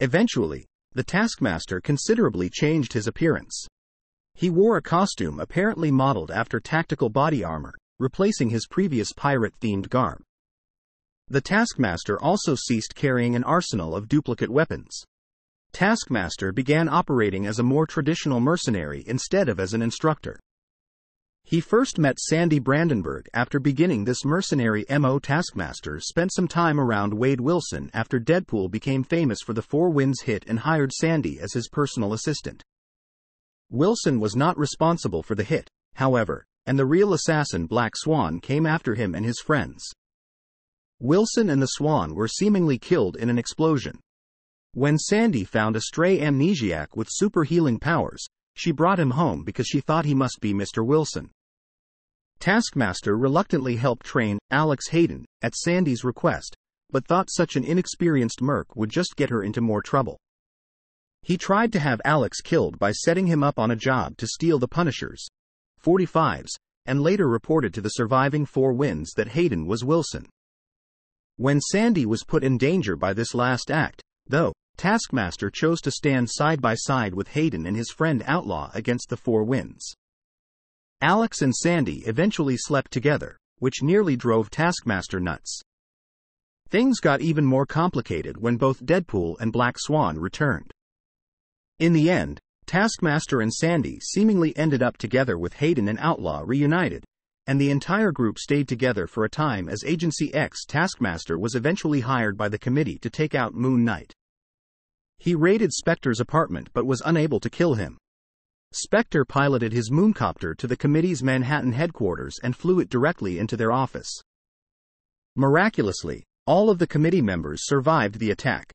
Eventually, the Taskmaster considerably changed his appearance. He wore a costume apparently modeled after tactical body armor, replacing his previous pirate themed garb. The Taskmaster also ceased carrying an arsenal of duplicate weapons. Taskmaster began operating as a more traditional mercenary instead of as an instructor. He first met Sandi Brandenburg after beginning this mercenary MO Taskmaster spent some time around Wade Wilson after Deadpool became famous for the Four Winds hit and hired Sandi as his personal assistant. Wilson was not responsible for the hit, however, and the real assassin Black Swan came after him and his friends. Wilson and the Swan were seemingly killed in an explosion. When Sandi found a stray amnesiac with super healing powers, she brought him home because she thought he must be Mr. Wilson. Taskmaster reluctantly helped train Alex Hayden at Sandi's request, but thought such an inexperienced merc would just get her into more trouble. He tried to have Alex killed by setting him up on a job to steal the Punishers, 45s, and later reported to the surviving Four Winds that Hayden was Wilson. When Sandi was put in danger by this last act, though, Taskmaster chose to stand side by side with Hayden and his friend Outlaw against the Four Winds. Alex and Sandi eventually slept together, which nearly drove Taskmaster nuts. Things got even more complicated when both Deadpool and Black Swan returned. In the end, Taskmaster and Sandi seemingly ended up together with Hayden and Outlaw reunited, and the entire group stayed together for a time as Agency X Taskmaster was eventually hired by the committee to take out Moon Knight. He raided Spector's apartment but was unable to kill him. Spector piloted his mooncopter to the committee's Manhattan headquarters and flew it directly into their office. Miraculously, all of the committee members survived the attack,